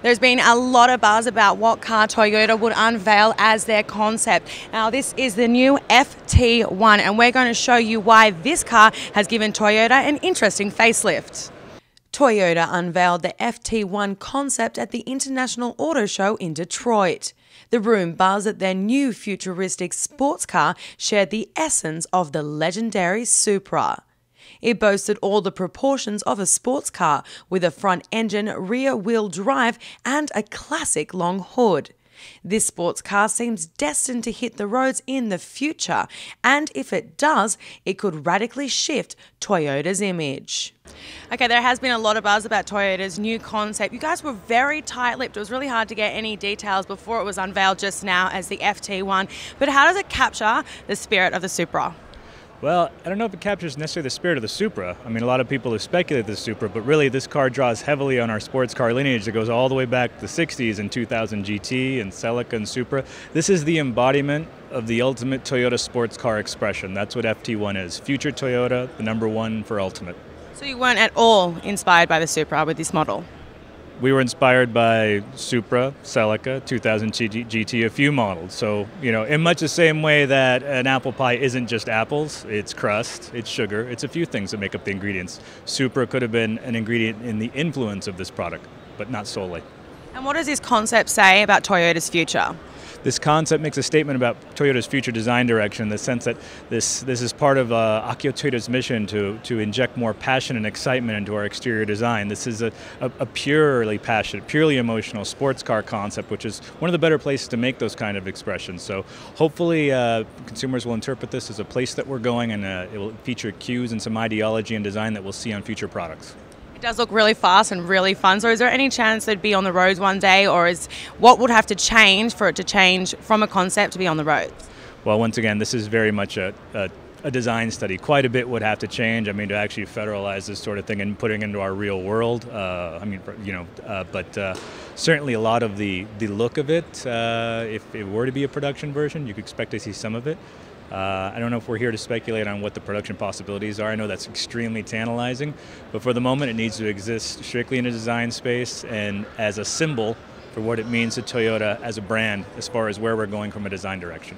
There's been a lot of buzz about what car Toyota would unveil as their concept. Now, this is the new FT1, and we're going to show you why this car has given Toyota an interesting facelift. Toyota unveiled the FT1 concept at the International Auto Show in Detroit. The room buzz at their new futuristic sports car shared the essence of the legendary Supra. It boasted all the proportions of a sports car with a front engine, rear wheel drive, and a classic long hood. This sports car seems destined to hit the roads in the future, and if it does, it could radically shift Toyota's image. Okay, there has been a lot of buzz about Toyota's new concept. You guys were very tight lipped. It was really hard to get any details before it was unveiled just now as the FT1. But how does it capture the spirit of the Supra? Well, I don't know if it captures necessarily the spirit of the Supra. I mean, a lot of people have speculated the Supra, but really this car draws heavily on our sports car lineage that goes all the way back to the 60s and 2000 GT and Celica and Supra. This is the embodiment of the ultimate Toyota sports car expression. That's what FT1 is. Future Toyota, the number one for ultimate. So you weren't at all inspired by the Supra with this model? We were inspired by Supra, Celica, 2000 GT, a few models. So, you know, in much the same way that an apple pie isn't just apples, it's crust, it's sugar, it's a few things that make up the ingredients. Supra could have been an ingredient in the influence of this product, but not solely. And what does this concept say about Toyota's future? This concept makes a statement about Toyota's future design direction in the sense that this, this is part of uh, Akio Toyoda's mission to, to inject more passion and excitement into our exterior design. This is a, a, a purely passionate, purely emotional sports car concept, which is one of the better places to make those kind of expressions. So hopefully uh, consumers will interpret this as a place that we're going and uh, it will feature cues and some ideology and design that we'll see on future products. It does look really fast and really fun. So, is there any chance they'd be on the roads one day, or is what would have to change for it to change from a concept to be on the roads? Well, once again, this is very much a, a a design study. Quite a bit would have to change. I mean, to actually federalize this sort of thing and putting into our real world. Uh, I mean, you know, uh, but uh, certainly a lot of the the look of it. Uh, if it were to be a production version, you could expect to see some of it. Uh, I don't know if we're here to speculate on what the production possibilities are. I know that's extremely tantalizing, but for the moment, it needs to exist strictly in a design space and as a symbol for what it means to Toyota as a brand as far as where we're going from a design direction.